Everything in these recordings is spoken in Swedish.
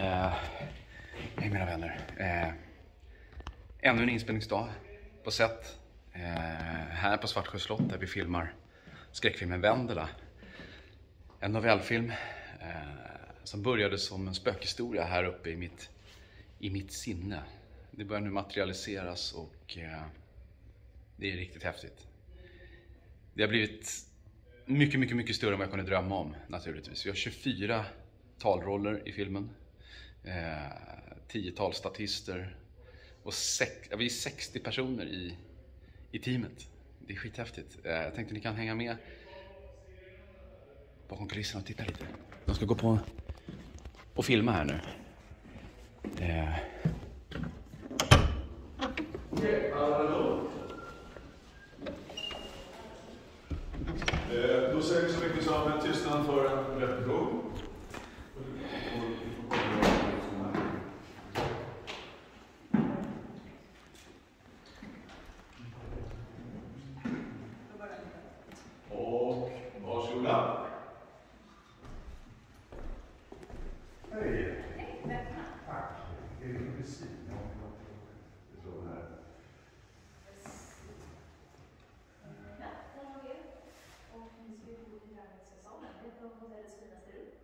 Eh, hej mina vänner. Eh, ännu en inspelningsdag på set. Eh, här på Svartsjö slott där vi filmar skräckfilmen Vendela. En novellfilm eh, som började som en spökhistoria här uppe i mitt, i mitt sinne. Det börjar nu materialiseras och eh, det är riktigt häftigt. Det har blivit mycket, mycket, mycket större än vad jag kunde drömma om naturligtvis. Vi har 24 talroller i filmen. Eh, tiotal statister. Och sex, ja, vi är 60 personer i, i teamet. Det är skithäftigt. Eh, jag tänkte ni kan hänga med bakom kulisserna och titta lite. De ska gå på och filma här nu. Eh, eh Då säger vi så mycket som en tystnad för en repetition. Och varsågoda. Hej. Tack. Är det medicin? Ja, det står här.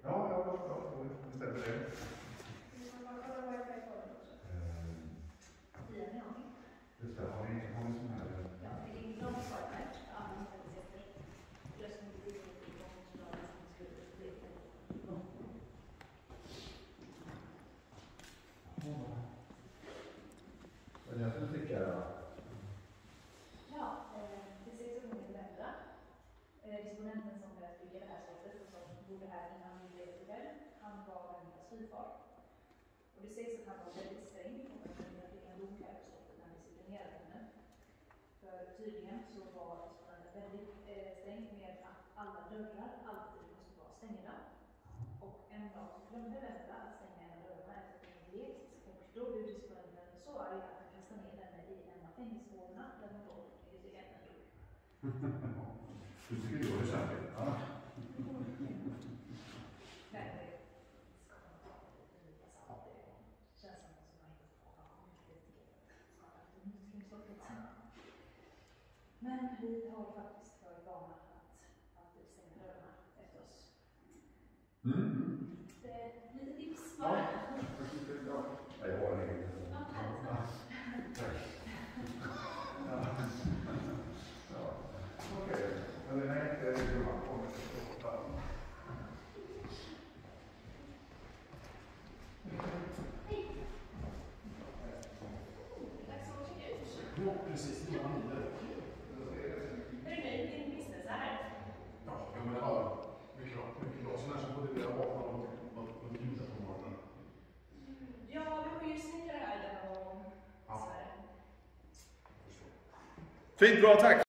Ja, ja, ja, ja, det stämmer det. Just det, har ni, har ni sån här? Men jag skulle tycka Ja, eh, det ses som en vända. Disponenten som började bygga det här slottet och som bodde här innan vi blev till han var en styvfar. Och det sägs att han var väldigt sträng och att han fick en dom här på när han disciplinerade henne. För tydligen så var han väldigt eh, sträng med att alla dörrar alltid måste vara stängda. Och en dag så glömde Vendela att stänga en av dörrarna efter att hon lekt. Och då blev disponenten så arg att han kastade ner henne i en av fängelsehålorna där hon då enligt legenden dog. Du tycker jag är kärlek? Ja. Därför ska man ta det lite så att det känns som att man inte får ha mycket skadat muskelslocket. Men vi har faktiskt varit vana att alltid stänga dörrarna efter oss. Mm. Det lite tips bara. Ja, Jag har en egen. Okej. Men det är ju man kommer till skott. Dags att checka ut. Ja, precis. Det var ni där. Är det nöjd med din business här? Ja, jag menar, ja, mycket bra. Mycket bra. Så när som både blir vakna och och ljuda på morgonen. Ja, vi har ju snickare här och Ja. så här. Fint, bra, tack!